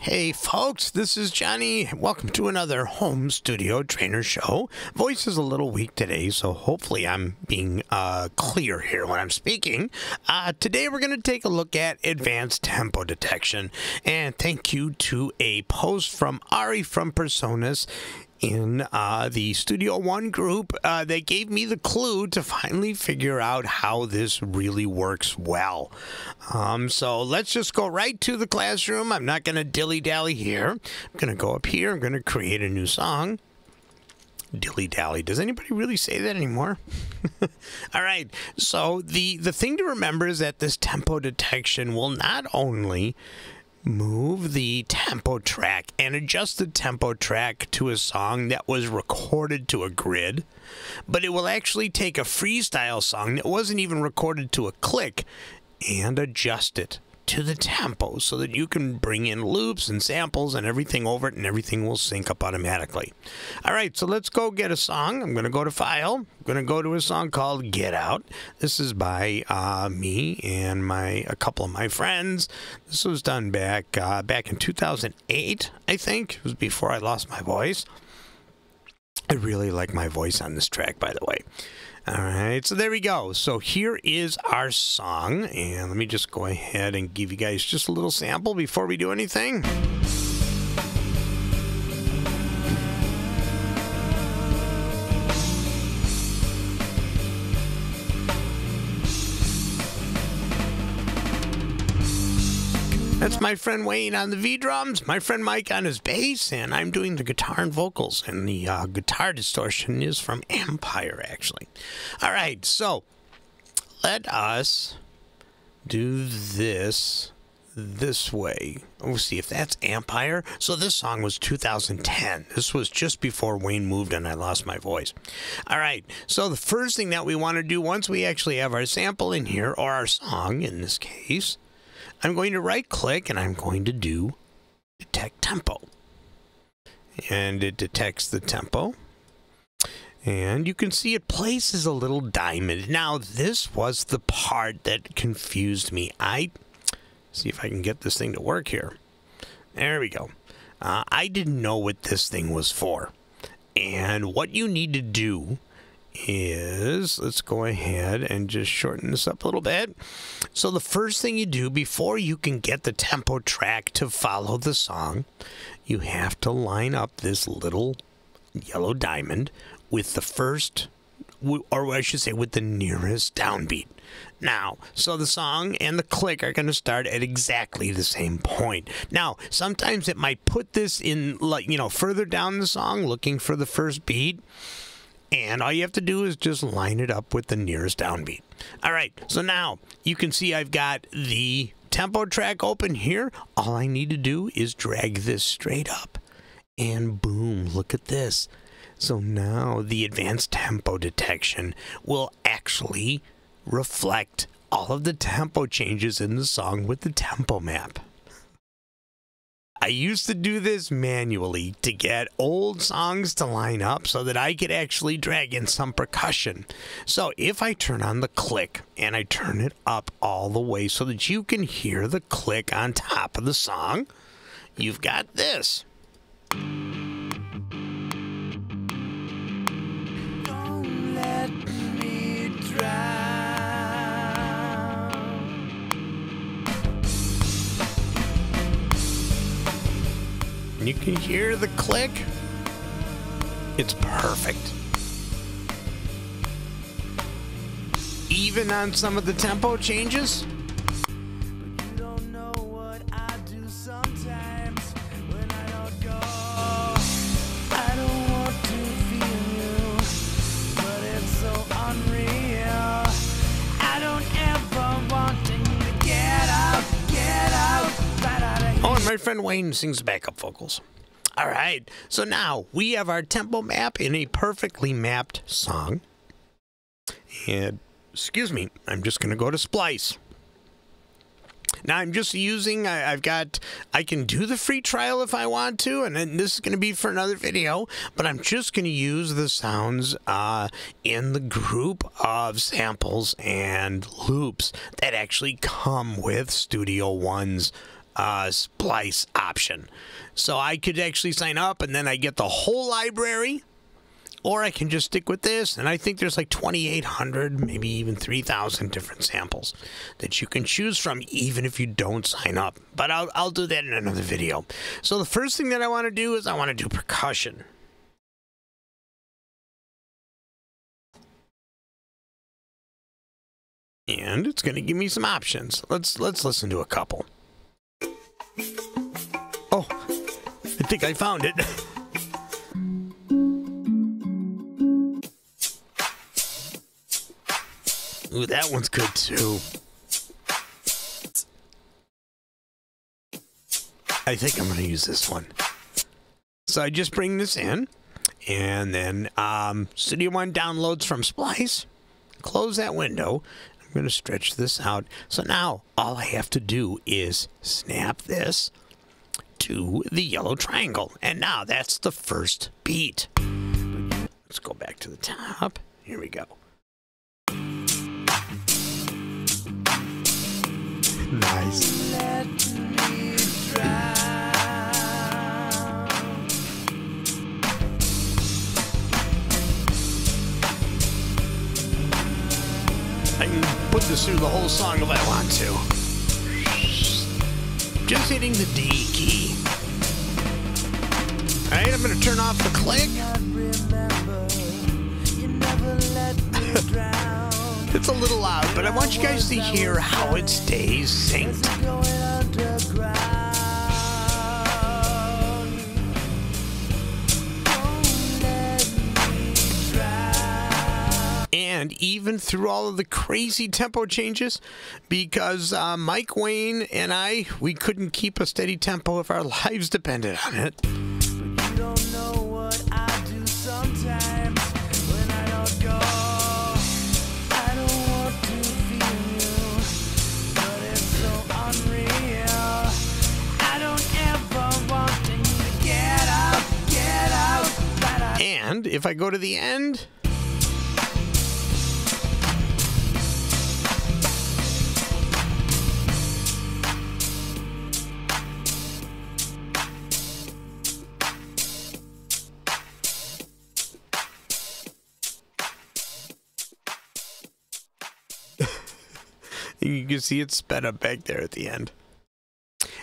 Hey folks, this is Johnny. Welcome to another home studio trainer show. Voice is a little weak today, so hopefully I'm being uh, clear here when I'm speaking. Uh, today we're going to take a look at advanced tempo detection. And thank you to a post from Ari from PreSonus in uh, the Studio One group uh, that gave me the clue to finally figure out how this really works well. Um, so let's just go right to the classroom. I'm not going to dilly dally here. I'm going to go up here. I'm going to create a new song. Dilly dally. Does anybody really say that anymore? All right. So the the thing to remember is that this tempo detection will not only move the tempo track and adjust the tempo track to a song that was recorded to a grid, but it will actually take a freestyle song that wasn't even recorded to a click and adjust it to the tempo so that you can bring in loops and samples and everything over it and everything will sync up automatically. All right, so let's go get a song. I'm going to go to File. I'm going to go to a song called Get Out. This is by uh, me and my a couple of my friends. This was done back uh, back in 2008, I think. It was before I lost my voice. I really like my voice on this track, by the way. All right, so there we go. So here is our song, and let me just go ahead and give you guys just a little sample before we do anything. My friend Wayne on the V drums, my friend Mike on his bass, and I'm doing the guitar and vocals. And the uh, guitar distortion is from Ampire, actually. All right, so let us do this this way. We'll see if that's Ampire. So this song was 2010. This was just before Wayne moved and I lost my voice. All right. So the first thing that we want to do once we actually have our sample in here, or our song in this case, I'm going to right click and I'm going to do detect tempo. And it detects the tempo. And you can see it places a little diamond. Now, this was the part that confused me. I see if I can get this thing to work here. There we go. Uh, I didn't know what this thing was for. And what you need to do is let's go ahead and just shorten this up a little bit. So the first thing you do before you can get the tempo track to follow the song, you have to line up this little yellow diamond with the first or I should say with the nearest downbeat. Now, so the song and the click are going to start at exactly the same point. Now, sometimes it might put this in like, you know, further down the song looking for the first beat and all you have to do is just line it up with the nearest downbeat. All right, so now you can see I've got the tempo track open here. All I need to do is drag this straight up. And boom, look at this. So now the advanced tempo detection will actually reflect all of the tempo changes in the song with the tempo map. I used to do this manually to get old songs to line up so that I could actually drag in some percussion. So if I turn on the click and I turn it up all the way so that you can hear the click on top of the song, you've got this. You can hear the click. It's perfect. Even on some of the tempo changes. My friend Wayne sings backup vocals. All right, so now we have our tempo map in a perfectly mapped song. And, excuse me, I'm just going to go to Splice. Now I'm just using, I, have got, I can do the free trial if I want to, and then this is going to be for another video, but I'm just going to use the sounds uh, in the group of samples and loops that actually come with Studio One's uh, splice option. So I could actually sign up and then I get the whole library or I can just stick with this. And I think there's like 2,800, maybe even 3,000 different samples that you can choose from, even if you don't sign up. But I'll, I'll do that in another video. So the first thing that I want to do is I want to do percussion. And it's going to give me some options. Let's let's listen to a couple. Think I found it. Ooh, that one's good too. I think I'm going to use this one. So I just bring this in, and then um, Studio One downloads from Splice. Close that window. I'm going to stretch this out. So now all I have to do is snap this to the yellow triangle. And now that's the first beat. Let's go back to the top. Here we go. Nice. I can put this through the whole song if I want to. Just hitting the D key. Alright, I'm gonna turn off the click. it's a little loud, but I want you guys to hear how it stays synced. and even through all of the crazy tempo changes, because uh, Mike Wayne and I, we couldn't keep a steady tempo if our lives depended on it. If I go to the end, You can see it sped up back there at the end.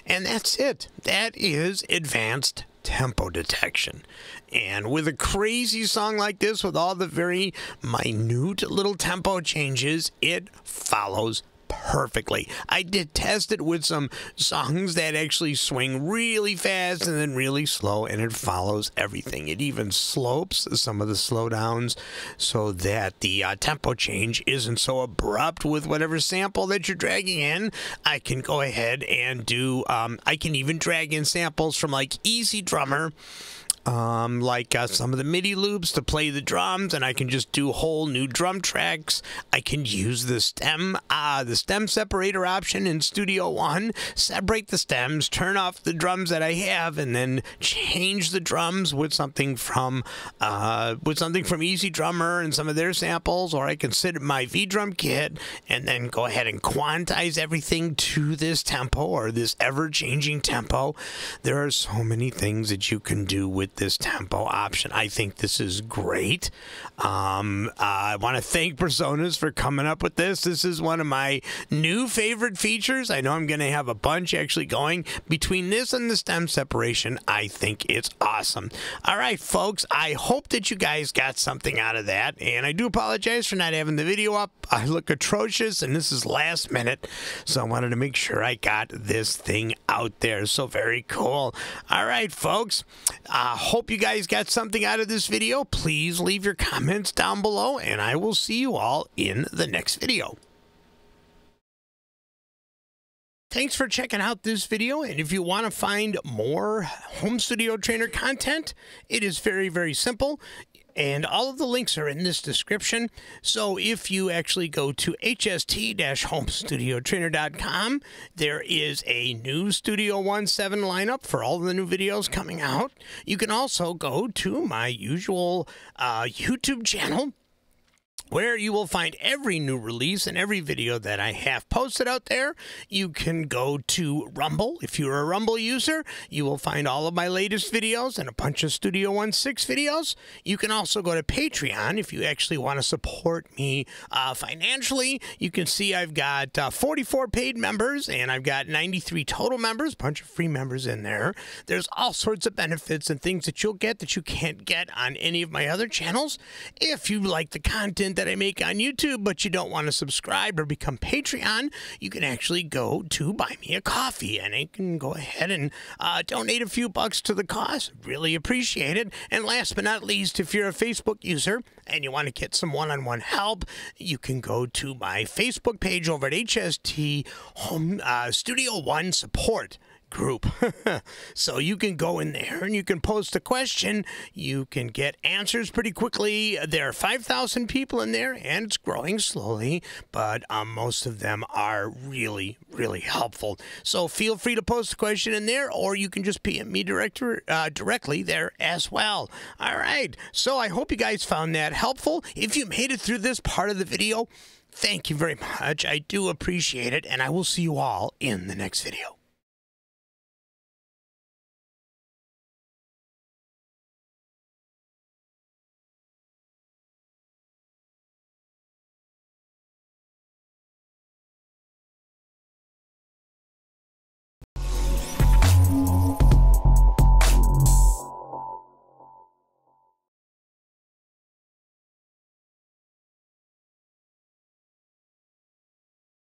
And that's it. That is advanced tempo detection. And with a crazy song like this, with all the very minute little tempo changes, it follows perfectly. I did test it with some songs that actually swing really fast and then really slow, and it follows everything. It even slopes some of the slowdowns so that the uh, tempo change isn't so abrupt with whatever sample that you're dragging in. I can go ahead and do, um, I can even drag in samples from like EZdrummer um, like uh, some of the MIDI loops to play the drums, and I can just do whole new drum tracks. I can use the stem, uh, the stem separator option in Studio One, separate the stems, turn off the drums that I have, and then change the drums with something from uh, with something from EZdrummer and some of their samples, or I can sit my V drum kit and then go ahead and quantize everything to this tempo or this ever changing tempo. There are so many things that you can do with this tempo option. I think this is great. Um, uh, I want to thank PreSonus for coming up with this. This is one of my new favorite features. I know I'm going to have a bunch actually going between this and the stem separation. I think it's awesome. All right, folks, I hope that you guys got something out of that. And I do apologize for not having the video up. I look atrocious, and this is last minute. So I wanted to make sure I got this thing out there. So very cool. All right, folks. Uh, hope you guys got something out of this video. Please leave your comments down below, and I will see you all in the next video. Thanks for checking out this video, and if you want to find more home studio trainer content, it is very, very simple and all of the links are in this description. So if you actually go to hst-homestudiotrainer.com, there is a new Studio One 7 lineup for all the new videos coming out. You can also go to my usual uh, YouTube channel where you will find every new release and every video that I have posted out there. You can go to Rumble. If you're a Rumble user, you will find all of my latest videos and a bunch of Studio One Six videos. You can also go to Patreon if you actually want to support me uh, financially. You can see I've got uh, 44 paid members and I've got 93 total members, a bunch of free members in there. There's all sorts of benefits and things that you'll get that you can't get on any of my other channels. If you like the content that I make on YouTube, but you don't want to subscribe or become Patreon, you can actually go to Buy Me a Coffee and you can go ahead and uh, donate a few bucks to the cause. Really appreciate it. And last but not least, if you're a Facebook user and you want to get some one on one help, you can go to my Facebook page over at HST Home uh, Studio One Support group. so you can go in there and you can post a question. You can get answers pretty quickly. There are 5,000 people in there and it's growing slowly, but um, most of them are really, really helpful. So feel free to post a question in there or you can just PM me director, uh, directly there as well. All right. So I hope you guys found that helpful. If you made it through this part of the video, thank you very much. I do appreciate it, and I will see you all in the next video.